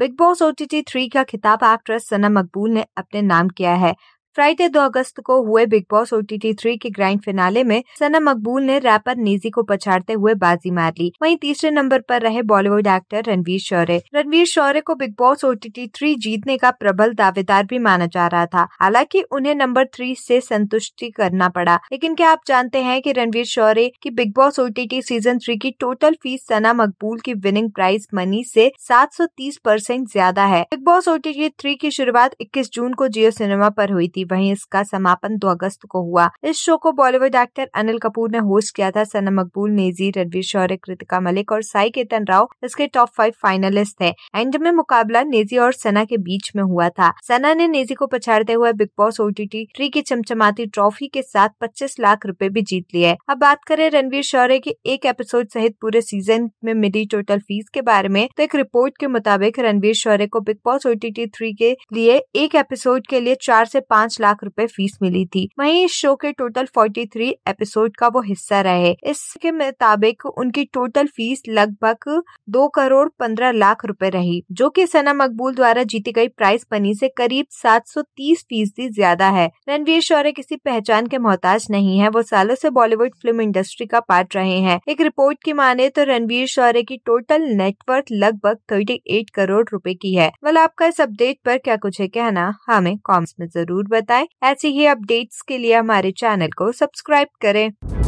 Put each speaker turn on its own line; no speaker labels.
Big Boss OTT three का खिताब actress सना मकबूल ने अपने नाम किया है। फ्राइडे दो अगस्त को हुए Bigg Boss O T T three के ग्रैंड फिनाले में सना मकबूल ने रैपर नेजी को पछाड़ते हुए बाजी मार ली। वहीं तीसरे नंबर पर रहे बॉलीवुड एक्टर रणवीर शौर्य। रणवीर शौर्य को बिग बॉस ओटीटी थ्री जीतने का प्रबल दावेदार भी माना जा रहा था। हालाँकि उन्हें नंबर थ्री से संतुष्टि करना पड़ा। लेकिन क्या आप जानते हैं कि रणवीर शौर्य की Bigg Boss OTT season three की टोटल फ़ीस सना मकबूल की विनिंग प्राइज मनी से 730 परसेंट ज़्यादा है। बिग बॉस ओटीटी थ्री की शुरुआत 21 जून को जियो सिनेमा पर हुई थी। वहीं इसका समापन दो अगस्त को हुआ। इस शो को बॉलीवुड एक्टर अनिल कपूर ने होस्ट किया था। सना मकबूल नेजी रणवीर शौर्य, कृतिका मलिक और साई केतन राव इसके टॉप फाइव फाइनलिस्ट थे। एंड में मुकाबला नेजी और सना के बीच में हुआ था। सना ने नेजी को पछाड़ते हुए बिग बॉस ओटीटी ट्री की चमचमाती ट्रॉफी के साथ 25 लाख रूपए भी जीत लिए। अब बात करें रणवीर शौर्य के एक एपिसोड सहित पूरे सीज़न में मिली टोटल फ़ीस के बारे में तो एक रिपोर्ट के मुताबिक रणवीर शौर्य को बिग बॉस ओटीटी थ्री के लिए एक एपिसोड के लिए चार से पाँच पाँच लाख रुपए फ़ीस मिली थी। वहीं इस शो के टोटल 43 एपिसोड का वो हिस्सा रहे। इसके मुताबिक उनकी टोटल फ़ीस लगभग दो करोड़ पंद्रह लाख रुपए रही, जो कि सना मकबूल द्वारा जीती गई प्राइस मनी से करीब 730 फ़ीसदी ज़्यादा है। रणवीर शौर्य किसी पहचान के मोहताज नहीं है, वो सालों से बॉलीवुड फ़िल्म इंडस्ट्री का पार्ट रहे हैं। एक रिपोर्ट की माने तो रणवीर शौर्य की टोटल नेटवर्थ लगभग 38 करोड़ रुपए की है। वाल आपका इस अपडेट पर क्या कुछ है कहना हमें कॉमेंट्स में ज़रूर बताएँ। ऐसी ही अपडेट्स के लिए हमारे चैनल को सब्सक्राइब करें।